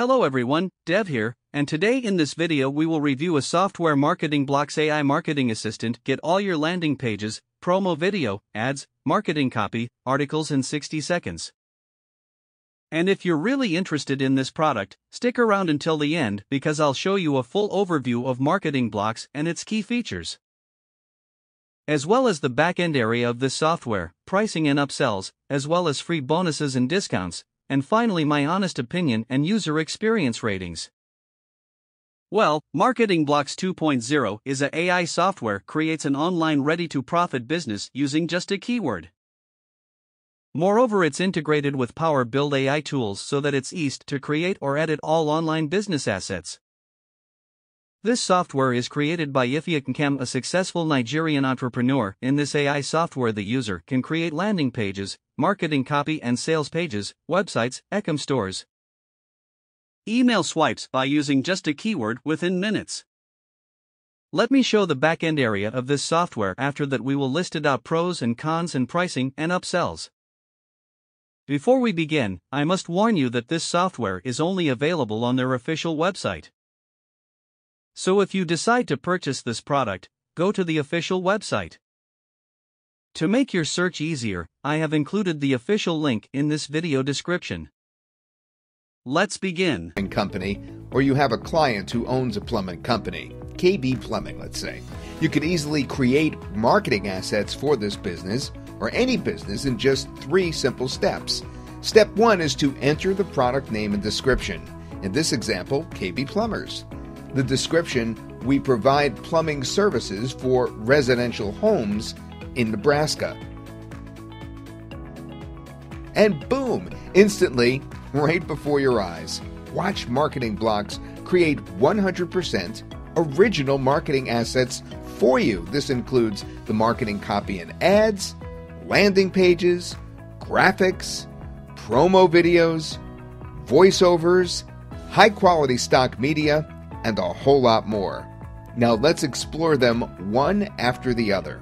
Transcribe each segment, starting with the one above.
Hello everyone, Dev here, and today in this video we will review a software marketing blocks AI marketing assistant get all your landing pages, promo video, ads, marketing copy, articles in 60 seconds. And if you're really interested in this product, stick around until the end because I'll show you a full overview of marketing blocks and its key features. As well as the back-end area of this software, pricing and upsells, as well as free bonuses and discounts, and finally my honest opinion and user experience ratings. Well, Marketing Blocks 2.0 is a AI software creates an online ready-to-profit business using just a keyword. Moreover, it's integrated with Power Build AI tools so that it's easy to create or edit all online business assets. This software is created by Ifeanyi a successful Nigerian entrepreneur. In this AI software, the user can create landing pages, marketing copy and sales pages, websites, Ecom stores, email swipes by using just a keyword within minutes. Let me show the backend area of this software. After that, we will list it out pros and cons and pricing and upsells. Before we begin, I must warn you that this software is only available on their official website. So if you decide to purchase this product, go to the official website. To make your search easier, I have included the official link in this video description. Let's begin. Company, or you have a client who owns a plumbing company, KB Plumbing, let's say. You could easily create marketing assets for this business or any business in just three simple steps. Step one is to enter the product name and description. In this example, KB Plumbers the description we provide plumbing services for residential homes in Nebraska. And boom, instantly, right before your eyes, watch Marketing Blocks create 100% original marketing assets for you. This includes the marketing copy and ads, landing pages, graphics, promo videos, voiceovers, high quality stock media, and a whole lot more. Now let's explore them one after the other.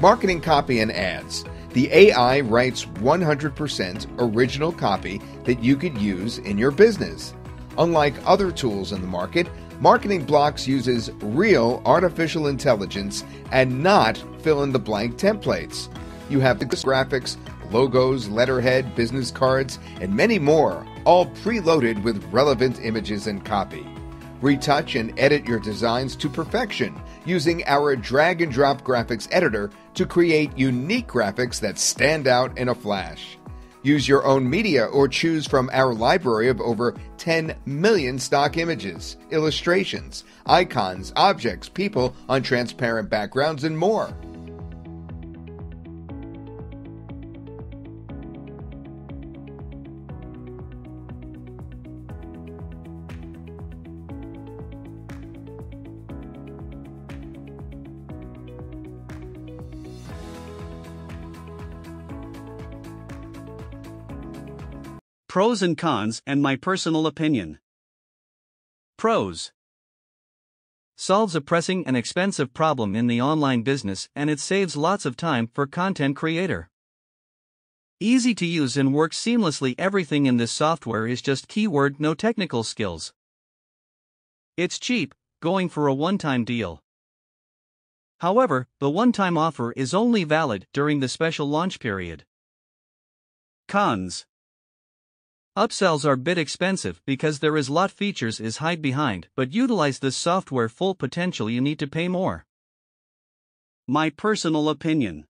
Marketing copy and ads. The AI writes 100% original copy that you could use in your business. Unlike other tools in the market, Marketing Blocks uses real artificial intelligence and not fill in the blank templates. You have the graphics, logos, letterhead, business cards, and many more, all preloaded with relevant images and copy. Retouch and edit your designs to perfection using our drag and drop graphics editor to create unique graphics that stand out in a flash. Use your own media or choose from our library of over 10 million stock images, illustrations, icons, objects, people on transparent backgrounds, and more. Pros and cons, and my personal opinion. Pros Solves a pressing and expensive problem in the online business and it saves lots of time for content creator. Easy to use and works seamlessly. Everything in this software is just keyword, no technical skills. It's cheap, going for a one time deal. However, the one time offer is only valid during the special launch period. Cons Upsells are a bit expensive because there is lot features is hide behind, but utilize this software full potential you need to pay more. My personal opinion.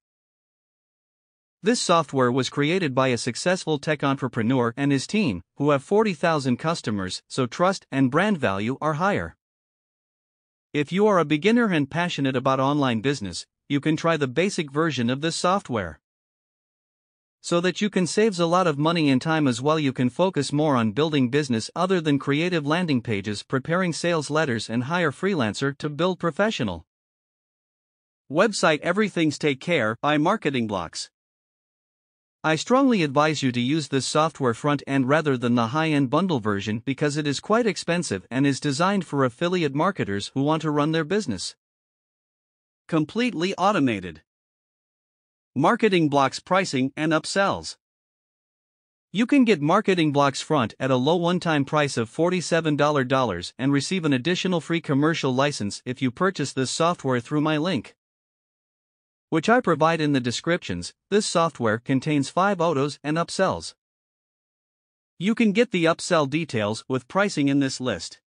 This software was created by a successful tech entrepreneur and his team, who have 40,000 customers, so trust and brand value are higher. If you are a beginner and passionate about online business, you can try the basic version of this software so that you can saves a lot of money and time as well you can focus more on building business other than creative landing pages preparing sales letters and hire freelancer to build professional website everything's take care by marketing blocks I strongly advise you to use this software front end rather than the high end bundle version because it is quite expensive and is designed for affiliate marketers who want to run their business. Completely automated. Marketing blocks pricing and upsells. You can get Marketing Blocks Front at a low one time price of $47 and receive an additional free commercial license if you purchase this software through my link, which I provide in the descriptions. This software contains 5 OTOs and upsells. You can get the upsell details with pricing in this list.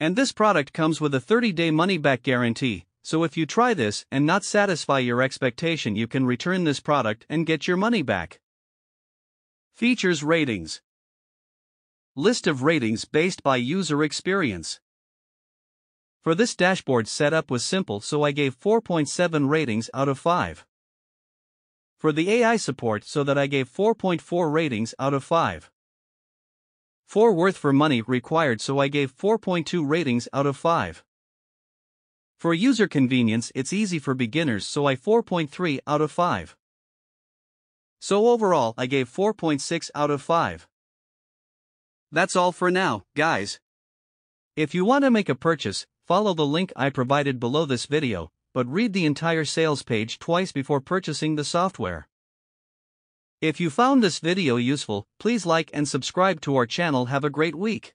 And this product comes with a 30 day money back guarantee. So if you try this and not satisfy your expectation, you can return this product and get your money back. Features Ratings List of ratings based by user experience. For this dashboard setup was simple so I gave 4.7 ratings out of 5. For the AI support so that I gave 4.4 ratings out of 5. For worth for money required so I gave 4.2 ratings out of 5. For user convenience, it's easy for beginners, so I 4.3 out of 5. So overall, I gave 4.6 out of 5. That's all for now, guys. If you want to make a purchase, follow the link I provided below this video, but read the entire sales page twice before purchasing the software. If you found this video useful, please like and subscribe to our channel. Have a great week.